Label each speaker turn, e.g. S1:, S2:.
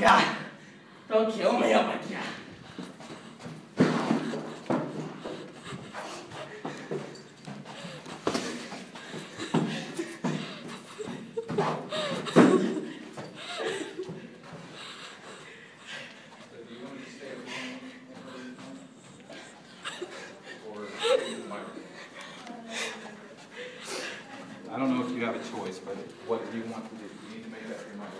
S1: God, don't kill me, oh my God.
S2: I don't know if you have a choice, but what do you want to do? You need to make up your mind.